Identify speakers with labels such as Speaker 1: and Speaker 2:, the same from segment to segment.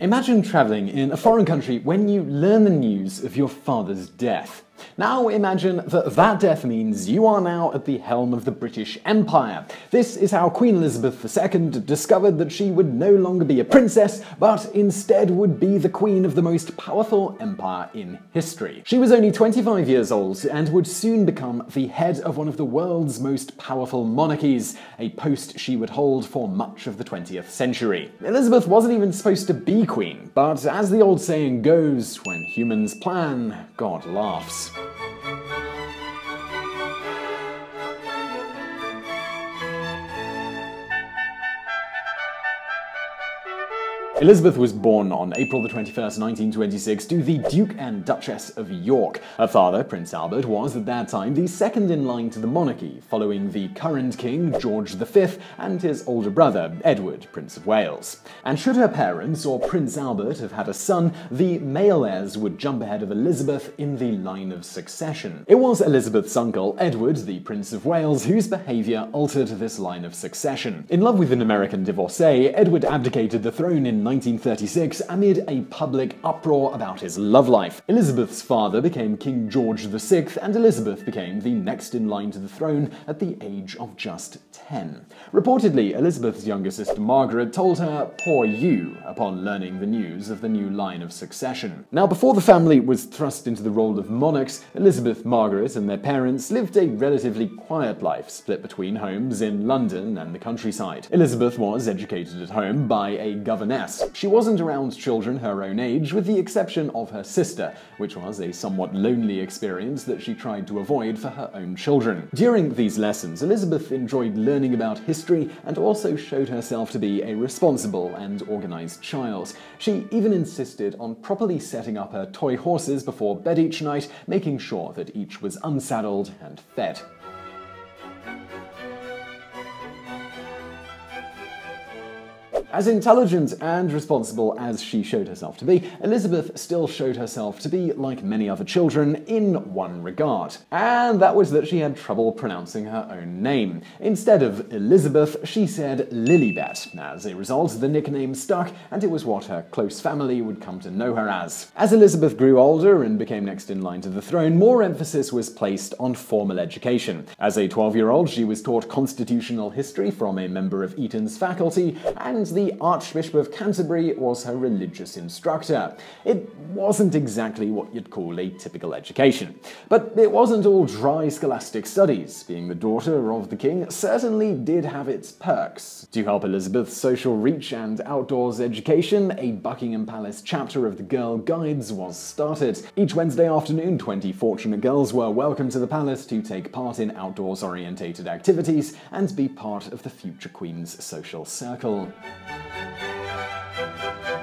Speaker 1: Imagine traveling in a foreign country when you learn the news of your father's death. Now imagine that that death means you are now at the helm of the British Empire. This is how Queen Elizabeth II discovered that she would no longer be a princess, but instead would be the queen of the most powerful empire in history. She was only 25 years old and would soon become the head of one of the world's most powerful monarchies, a post she would hold for much of the 20th century. Elizabeth wasn't even supposed to be queen, but as the old saying goes, when humans plan, God laughs. Thanks. Elizabeth was born on April the 21st, 1926, to the Duke and Duchess of York. Her father, Prince Albert, was at that time the second in line to the monarchy, following the current king, George V, and his older brother, Edward, Prince of Wales. And should her parents or Prince Albert have had a son, the male heirs would jump ahead of Elizabeth in the line of succession. It was Elizabeth's uncle, Edward, the Prince of Wales, whose behaviour altered this line of succession. In love with an American divorcee, Edward abdicated the throne in 1936 amid a public uproar about his love life. Elizabeth's father became King George VI, and Elizabeth became the next in line to the throne at the age of just 10. Reportedly, Elizabeth's younger sister Margaret told her, Poor you, upon learning the news of the new line of succession. Now, before the family was thrust into the role of monarchs, Elizabeth, Margaret, and their parents lived a relatively quiet life, split between homes in London and the countryside. Elizabeth was educated at home by a governess she wasn't around children her own age, with the exception of her sister, which was a somewhat lonely experience that she tried to avoid for her own children. During these lessons, Elizabeth enjoyed learning about history and also showed herself to be a responsible and organized child. She even insisted on properly setting up her toy horses before bed each night, making sure that each was unsaddled and fed. As intelligent and responsible as she showed herself to be, Elizabeth still showed herself to be like many other children in one regard, and that was that she had trouble pronouncing her own name. Instead of Elizabeth, she said Lilibet. As a result, the nickname stuck, and it was what her close family would come to know her as. As Elizabeth grew older and became next in line to the throne, more emphasis was placed on formal education. As a 12 year old, she was taught constitutional history from a member of Eton's faculty, and the the Archbishop of Canterbury was her religious instructor. It wasn't exactly what you'd call a typical education. But it wasn't all dry scholastic studies. Being the daughter of the king certainly did have its perks. To help Elizabeth's social reach and outdoors education, a Buckingham Palace chapter of the Girl Guides was started. Each Wednesday afternoon, 20 fortunate girls were welcome to the palace to take part in outdoors orientated activities and be part of the future Queen's social circle. Música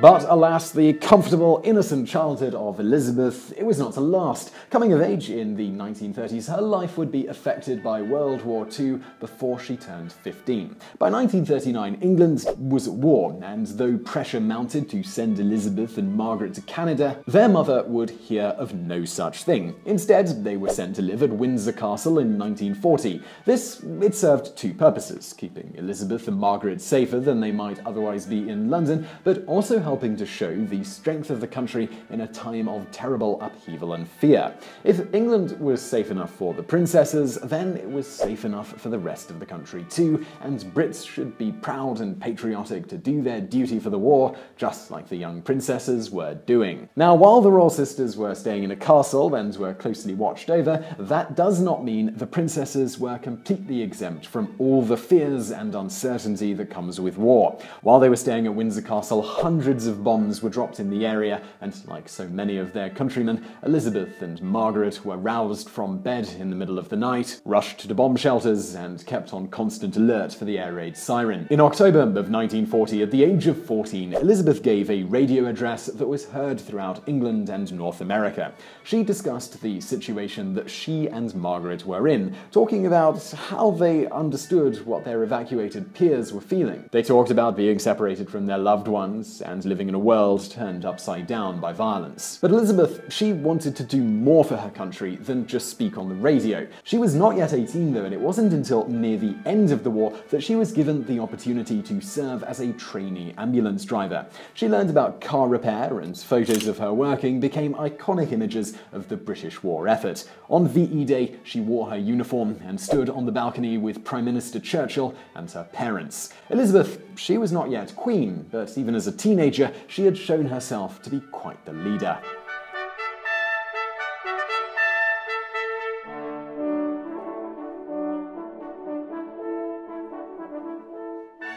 Speaker 1: But alas, the comfortable, innocent childhood of Elizabeth, it was not to last. Coming of age in the 1930s, her life would be affected by World War II before she turned 15. By 1939, England was at war, and though pressure mounted to send Elizabeth and Margaret to Canada, their mother would hear of no such thing. Instead, they were sent to live at Windsor Castle in 1940. This, it served two purposes, keeping Elizabeth and Margaret safer than they might otherwise be in London, but also helping to show the strength of the country in a time of terrible upheaval and fear. If England was safe enough for the princesses, then it was safe enough for the rest of the country too, and Brits should be proud and patriotic to do their duty for the war, just like the young princesses were doing. Now, while the royal sisters were staying in a castle and were closely watched over, that does not mean the princesses were completely exempt from all the fears and uncertainty that comes with war. While they were staying at Windsor Castle, hundreds Hundreds of bombs were dropped in the area, and like so many of their countrymen, Elizabeth and Margaret were roused from bed in the middle of the night, rushed to bomb shelters, and kept on constant alert for the air raid siren. In October of 1940, at the age of 14, Elizabeth gave a radio address that was heard throughout England and North America. She discussed the situation that she and Margaret were in, talking about how they understood what their evacuated peers were feeling. They talked about being separated from their loved ones and living in a world turned upside down by violence. But Elizabeth, she wanted to do more for her country than just speak on the radio. She was not yet 18 though, and it wasn't until near the end of the war that she was given the opportunity to serve as a trainee ambulance driver. She learned about car repair, and photos of her working became iconic images of the British war effort. On VE Day, she wore her uniform and stood on the balcony with Prime Minister Churchill and her parents. Elizabeth, she was not yet queen, but even as a teenager, she had shown herself to be quite the leader.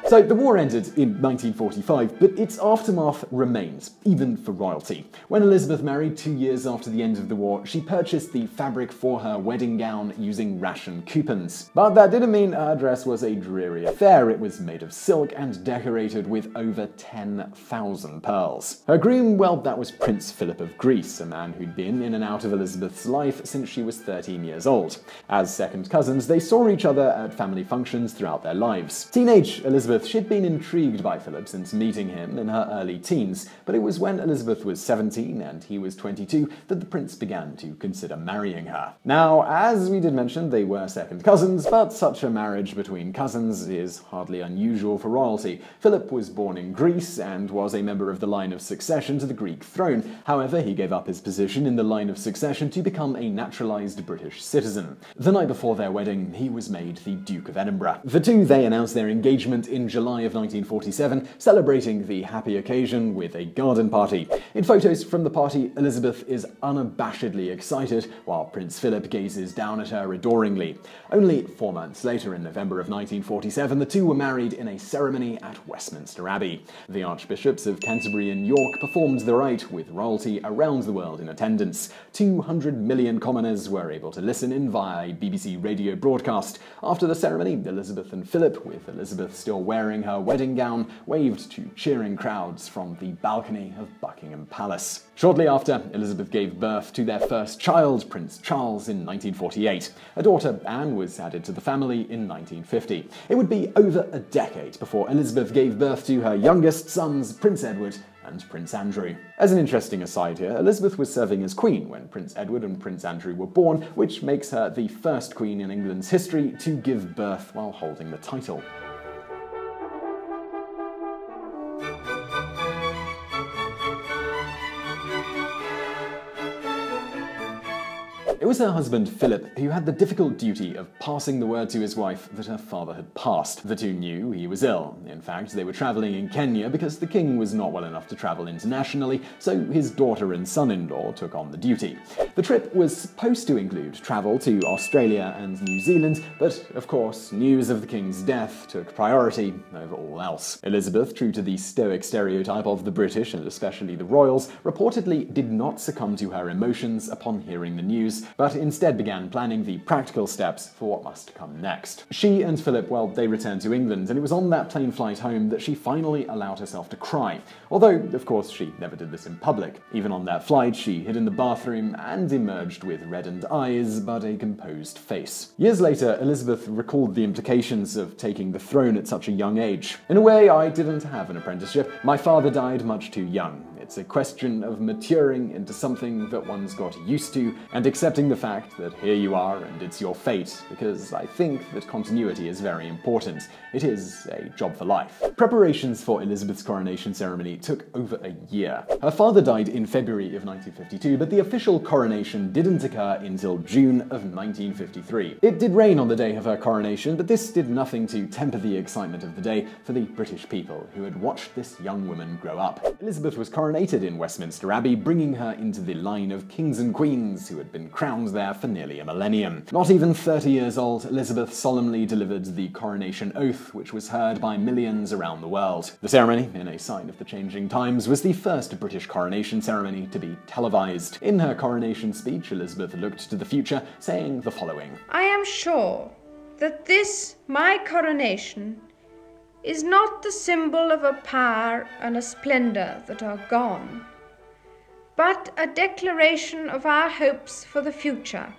Speaker 1: So the war ended in 1945, but its aftermath remains, even for royalty. When Elizabeth married two years after the end of the war, she purchased the fabric for her wedding gown using ration coupons. But that didn't mean her dress was a dreary affair. It was made of silk and decorated with over 10,000 pearls. Her groom, well, that was Prince Philip of Greece, a man who'd been in and out of Elizabeth's life since she was 13 years old. As second cousins, they saw each other at family functions throughout their lives. Teenage Elizabeth she'd been intrigued by Philip since meeting him in her early teens, but it was when Elizabeth was 17 and he was 22 that the prince began to consider marrying her. Now, as we did mention, they were second cousins, but such a marriage between cousins is hardly unusual for royalty. Philip was born in Greece and was a member of the line of succession to the Greek throne. However, he gave up his position in the line of succession to become a naturalized British citizen. The night before their wedding, he was made the Duke of Edinburgh. The two, they announced their engagement in July of 1947, celebrating the happy occasion with a garden party. In photos from the party, Elizabeth is unabashedly excited, while Prince Philip gazes down at her adoringly. Only four months later, in November of 1947, the two were married in a ceremony at Westminster Abbey. The Archbishops of Canterbury and York performed the rite with royalty around the world in attendance. 200 million commoners were able to listen in via a BBC radio broadcast. After the ceremony, Elizabeth and Philip, with Elizabeth still wearing her wedding gown, waved to cheering crowds from the balcony of Buckingham Palace. Shortly after, Elizabeth gave birth to their first child, Prince Charles, in 1948. A daughter, Anne, was added to the family in 1950. It would be over a decade before Elizabeth gave birth to her youngest sons, Prince Edward and Prince Andrew. As an interesting aside here, Elizabeth was serving as Queen when Prince Edward and Prince Andrew were born, which makes her the first Queen in England's history to give birth while holding the title. Was her husband, Philip, who had the difficult duty of passing the word to his wife that her father had passed. The two knew he was ill. In fact, they were traveling in Kenya because the king was not well enough to travel internationally, so his daughter and son in law took on the duty. The trip was supposed to include travel to Australia and New Zealand, but of course, news of the king's death took priority over all else. Elizabeth, true to the stoic stereotype of the British and especially the royals, reportedly did not succumb to her emotions upon hearing the news, but instead began planning the practical steps for what must come next. She and Philip, well, they returned to England, and it was on that plane flight home that she finally allowed herself to cry. Although, of course, she never did this in public. Even on that flight, she hid in the bathroom and emerged with reddened eyes but a composed face. Years later, Elizabeth recalled the implications of taking the throne at such a young age. In a way, I didn't have an apprenticeship. My father died much too young. It's a question of maturing into something that one's got used to and accepting the fact that here you are and it's your fate, because I think that continuity is very important. It is a job for life. Preparations for Elizabeth's coronation ceremony took over a year. Her father died in February of 1952, but the official coronation didn't occur until June of 1953. It did rain on the day of her coronation, but this did nothing to temper the excitement of the day for the British people who had watched this young woman grow up. Elizabeth was coronated coronated in Westminster Abbey, bringing her into the line of kings and queens who had been crowned there for nearly a millennium. Not even 30 years old, Elizabeth solemnly delivered the coronation oath, which was heard by millions around the world. The ceremony, in a sign of the changing times, was the first British coronation ceremony to be televised. In her coronation speech, Elizabeth looked to the future, saying the following
Speaker 2: I am sure that this, my coronation, is not the symbol of a power and a splendor that are gone, but a declaration of our hopes for the future,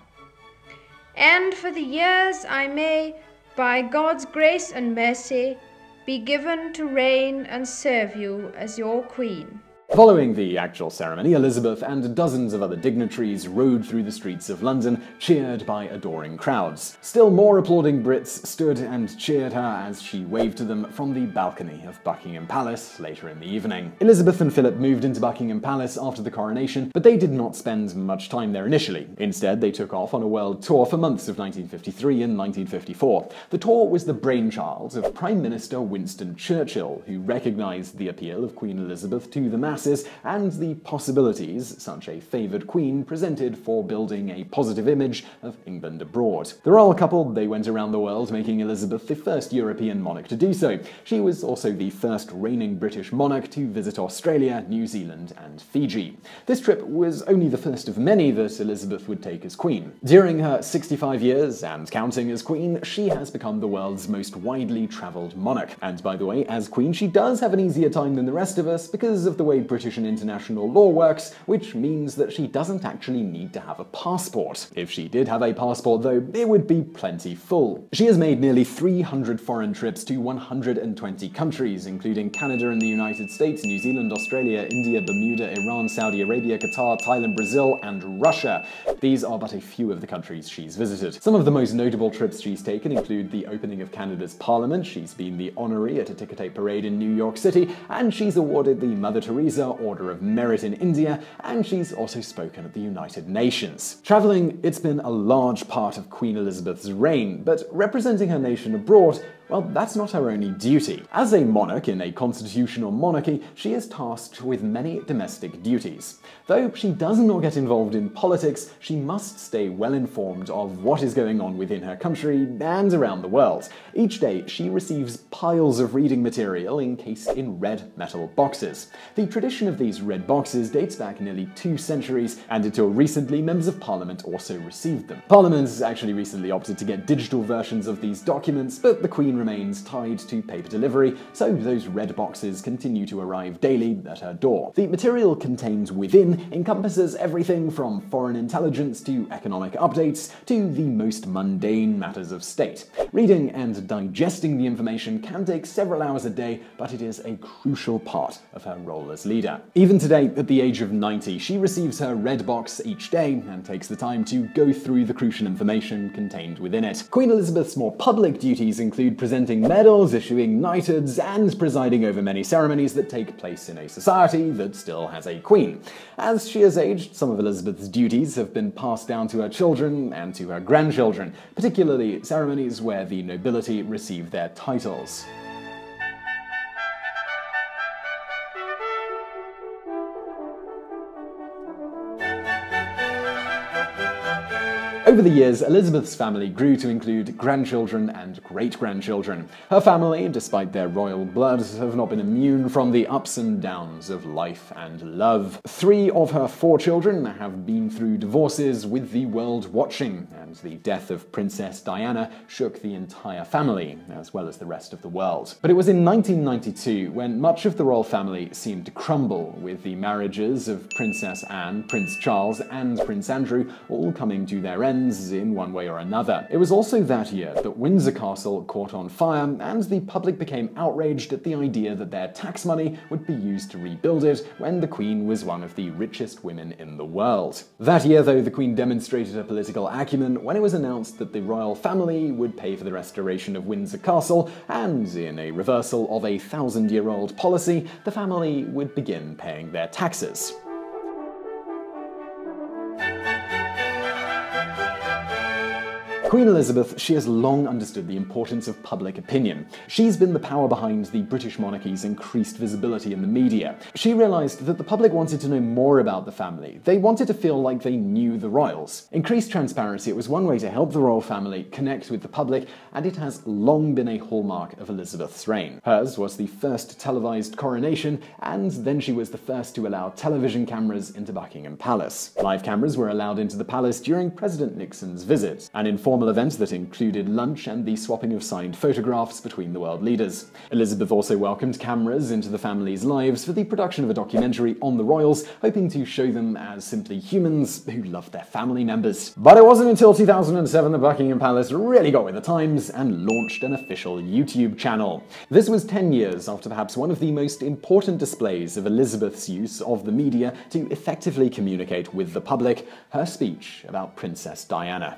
Speaker 2: and for the years I may, by God's grace and mercy, be given to reign and serve you as your queen.
Speaker 1: Following the actual ceremony, Elizabeth and dozens of other dignitaries rode through the streets of London, cheered by adoring crowds. Still more applauding Brits stood and cheered her as she waved to them from the balcony of Buckingham Palace later in the evening. Elizabeth and Philip moved into Buckingham Palace after the coronation, but they did not spend much time there initially. Instead, they took off on a world tour for months of 1953 and 1954. The tour was the brainchild of Prime Minister Winston Churchill, who recognized the appeal of Queen Elizabeth to the masses and the possibilities such a favoured queen presented for building a positive image of England abroad. The royal couple, they went around the world making Elizabeth the first European monarch to do so. She was also the first reigning British monarch to visit Australia, New Zealand, and Fiji. This trip was only the first of many that Elizabeth would take as queen. During her 65 years and counting as queen, she has become the world's most widely travelled monarch. And by the way, as queen, she does have an easier time than the rest of us because of the way British and international law works, which means that she doesn't actually need to have a passport. If she did have a passport, though, it would be plenty full. She has made nearly 300 foreign trips to 120 countries, including Canada and the United States, New Zealand, Australia, India, Bermuda, Iran, Saudi Arabia, Qatar, Thailand, Brazil, and Russia. These are but a few of the countries she's visited. Some of the most notable trips she's taken include the opening of Canada's Parliament, she's been the honoree at a ticker tape parade in New York City, and she's awarded the Mother Teresa Order of Merit in India, and she's also spoken at the United Nations. Travelling, it's been a large part of Queen Elizabeth's reign, but representing her nation abroad well, that's not her only duty. As a monarch in a constitutional monarchy, she is tasked with many domestic duties. Though she does not get involved in politics, she must stay well informed of what is going on within her country and around the world. Each day, she receives piles of reading material encased in red metal boxes. The tradition of these red boxes dates back nearly two centuries, and until recently, members of parliament also received them. Parliament actually recently opted to get digital versions of these documents, but the Queen remains tied to paper delivery, so those red boxes continue to arrive daily at her door. The material contained within encompasses everything from foreign intelligence to economic updates to the most mundane matters of state. Reading and digesting the information can take several hours a day, but it is a crucial part of her role as leader. Even today, at the age of 90, she receives her red box each day and takes the time to go through the crucial information contained within it. Queen Elizabeth's more public duties include presenting medals, issuing knighthoods, and presiding over many ceremonies that take place in a society that still has a queen. As she has aged, some of Elizabeth's duties have been passed down to her children and to her grandchildren, particularly ceremonies where the nobility receive their titles. Over the years, Elizabeth's family grew to include grandchildren and great grandchildren. Her family, despite their royal blood, have not been immune from the ups and downs of life and love. Three of her four children have been through divorces with the world watching, and the death of Princess Diana shook the entire family, as well as the rest of the world. But it was in 1992 when much of the royal family seemed to crumble, with the marriages of Princess Anne, Prince Charles, and Prince Andrew all coming to their end in one way or another. It was also that year that Windsor Castle caught on fire, and the public became outraged at the idea that their tax money would be used to rebuild it when the Queen was one of the richest women in the world. That year, though, the Queen demonstrated her political acumen when it was announced that the royal family would pay for the restoration of Windsor Castle, and in a reversal of a thousand year old policy, the family would begin paying their taxes. Queen Elizabeth, she has long understood the importance of public opinion. She's been the power behind the British monarchy's increased visibility in the media. She realised that the public wanted to know more about the family. They wanted to feel like they knew the royals. Increased transparency was one way to help the royal family connect with the public, and it has long been a hallmark of Elizabeth's reign. Hers was the first televised coronation, and then she was the first to allow television cameras into Buckingham Palace. Live cameras were allowed into the palace during President Nixon's visit. An informal informal event that included lunch and the swapping of signed photographs between the world leaders. Elizabeth also welcomed cameras into the family's lives for the production of a documentary on the royals, hoping to show them as simply humans who loved their family members. But it wasn't until 2007 that Buckingham Palace really got with the times and launched an official YouTube channel. This was 10 years after perhaps one of the most important displays of Elizabeth's use of the media to effectively communicate with the public, her speech about Princess Diana.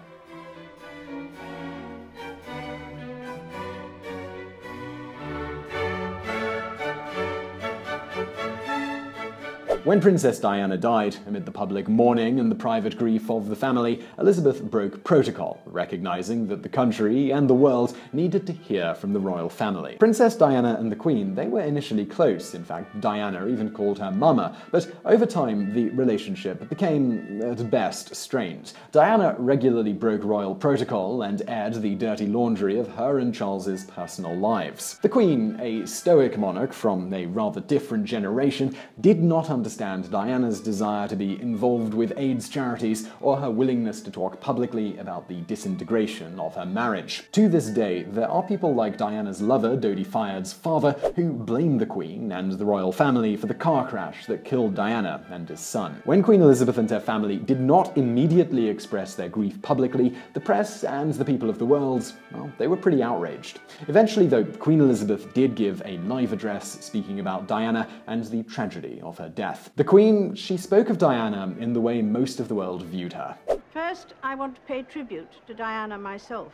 Speaker 1: When Princess Diana died, amid the public mourning and the private grief of the family, Elizabeth broke protocol, recognizing that the country and the world needed to hear from the royal family. Princess Diana and the Queen, they were initially close. In fact, Diana even called her mama, but over time the relationship became, at best, strained. Diana regularly broke royal protocol and aired the dirty laundry of her and Charles's personal lives. The Queen, a stoic monarch from a rather different generation, did not understand understand Diana's desire to be involved with AIDS charities or her willingness to talk publicly about the disintegration of her marriage. To this day, there are people like Diana's lover, Dodi Fayed's father, who blame the Queen and the royal family for the car crash that killed Diana and his son. When Queen Elizabeth and her family did not immediately express their grief publicly, the press and the people of the world, well, they were pretty outraged. Eventually, though, Queen Elizabeth did give a live address speaking about Diana and the tragedy of her death. The Queen, she spoke of Diana in the way most of the world viewed her.
Speaker 3: First, I want to pay tribute to Diana myself.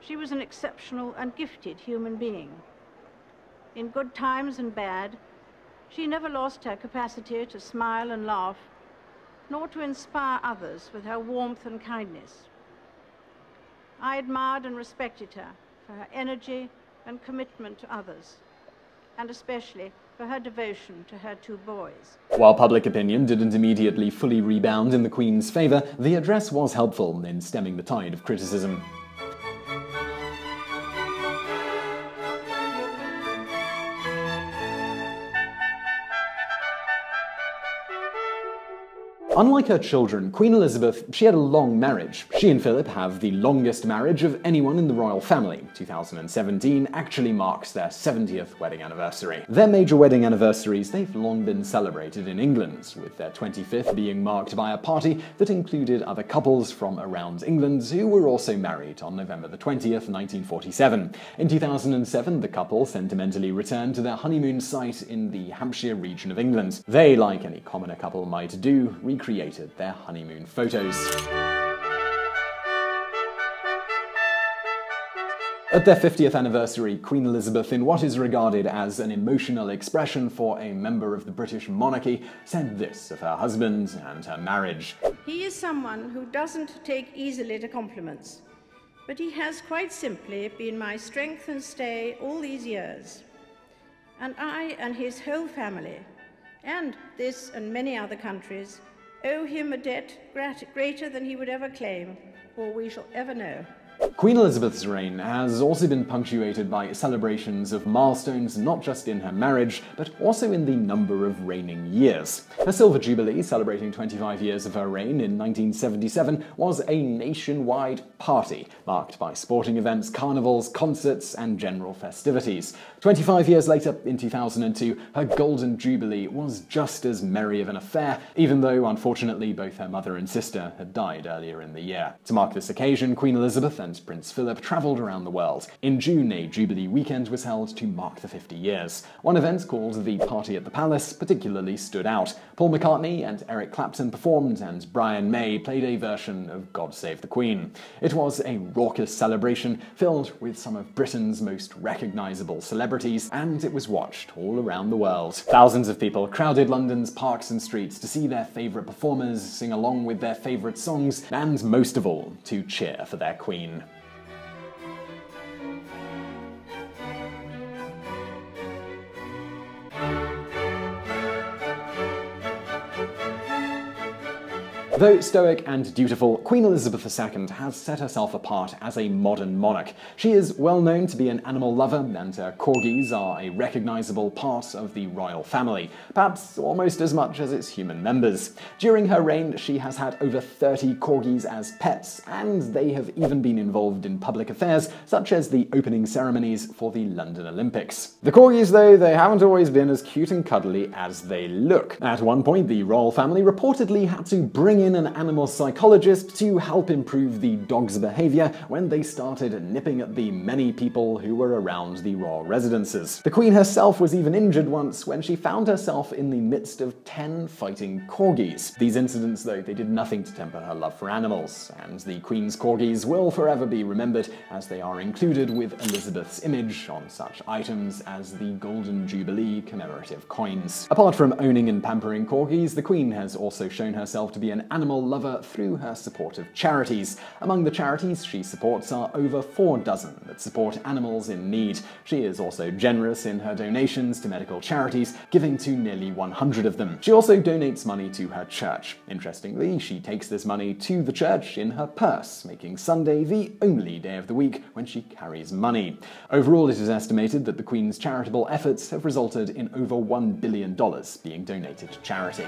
Speaker 3: She was an exceptional and gifted human being. In good times and bad, she never lost her capacity to smile and laugh, nor to inspire others with her warmth and kindness. I admired and respected her for her energy and commitment to others, and especially for her devotion to her two boys.
Speaker 1: While public opinion didn't immediately fully rebound in the Queen's favour, the address was helpful in stemming the tide of criticism. Unlike her children, Queen Elizabeth, she had a long marriage. She and Philip have the longest marriage of anyone in the royal family. 2017 actually marks their 70th wedding anniversary. Their major wedding anniversaries, they've long been celebrated in England, with their 25th being marked by a party that included other couples from around England who were also married on November the 20th, 1947. In 2007, the couple sentimentally returned to their honeymoon site in the Hampshire region of England. They, like any commoner couple might do, recreated their honeymoon photos. At their 50th anniversary, Queen Elizabeth, in what is regarded as an emotional expression for a member of the British monarchy, said this of her husband and her marriage.
Speaker 3: He is someone who doesn't take easily to compliments, but he has quite simply been my strength and stay all these years. And I and his whole family, and this and many other countries, owe him a debt greater than he would ever claim or we shall ever know.
Speaker 1: Queen Elizabeth's reign has also been punctuated by celebrations of milestones not just in her marriage, but also in the number of reigning years. Her Silver Jubilee, celebrating 25 years of her reign in 1977, was a nationwide party, marked by sporting events, carnivals, concerts, and general festivities. 25 years later, in 2002, her Golden Jubilee was just as merry of an affair, even though, unfortunately, both her mother and sister had died earlier in the year. To mark this occasion, Queen Elizabeth and Prince Philip travelled around the world. In June, a Jubilee weekend was held to mark the 50 years. One event called the Party at the Palace particularly stood out. Paul McCartney and Eric Clapton performed, and Brian May played a version of God Save the Queen. It was a raucous celebration filled with some of Britain's most recognisable celebrities, and it was watched all around the world. Thousands of people crowded London's parks and streets to see their favourite performers sing along with their favourite songs, and most of all, to cheer for their Queen. Though stoic and dutiful, Queen Elizabeth II has set herself apart as a modern monarch. She is well known to be an animal lover, and her corgis are a recognizable part of the royal family, perhaps almost as much as its human members. During her reign, she has had over 30 corgis as pets, and they have even been involved in public affairs, such as the opening ceremonies for the London Olympics. The corgis, though, they haven't always been as cute and cuddly as they look. At one point, the royal family reportedly had to bring in an animal psychologist to help improve the dog's behavior when they started nipping at the many people who were around the royal residences. The queen herself was even injured once when she found herself in the midst of 10 fighting corgis. These incidents, though, they did nothing to temper her love for animals, and the queen's corgis will forever be remembered as they are included with Elizabeth's image on such items as the Golden Jubilee commemorative coins. Apart from owning and pampering corgis, the queen has also shown herself to be an animal lover through her support of charities. Among the charities she supports are over four dozen that support animals in need. She is also generous in her donations to medical charities, giving to nearly 100 of them. She also donates money to her church. Interestingly, she takes this money to the church in her purse, making Sunday the only day of the week when she carries money. Overall, it is estimated that the Queen's charitable efforts have resulted in over $1 billion being donated to charity.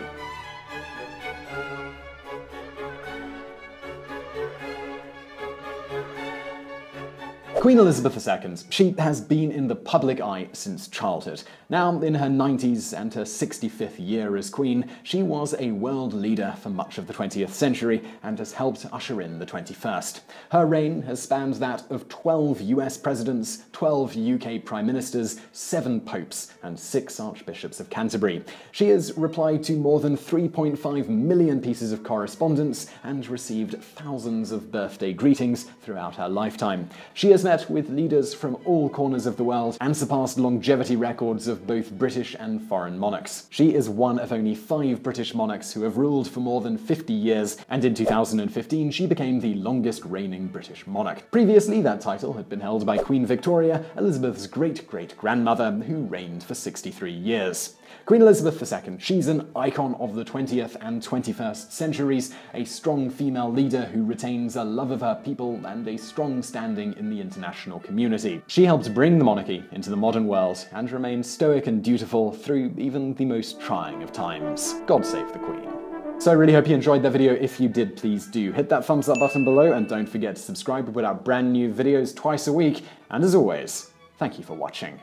Speaker 1: Queen Elizabeth II, she has been in the public eye since childhood. Now, in her 90s and her 65th year as Queen, she was a world leader for much of the 20th century and has helped usher in the 21st. Her reign has spanned that of 12 US presidents, 12 UK prime ministers, 7 popes, and 6 archbishops of Canterbury. She has replied to more than 3.5 million pieces of correspondence and received thousands of birthday greetings throughout her lifetime. She has met with leaders from all corners of the world and surpassed longevity records of both British and foreign monarchs. She is one of only five British monarchs who have ruled for more than 50 years, and in 2015 she became the longest reigning British monarch. Previously, that title had been held by Queen Victoria, Elizabeth's great great grandmother, who reigned for 63 years. Queen Elizabeth II, she's an icon of the 20th and 21st centuries, a strong female leader who retains a love of her people and a strong standing in the international community. She helped bring the monarchy into the modern world and remained stoic and dutiful through even the most trying of times. God save the Queen. So I really hope you enjoyed that video. If you did, please do hit that thumbs up button below and don't forget to subscribe. We put out brand new videos twice a week. And as always, thank you for watching.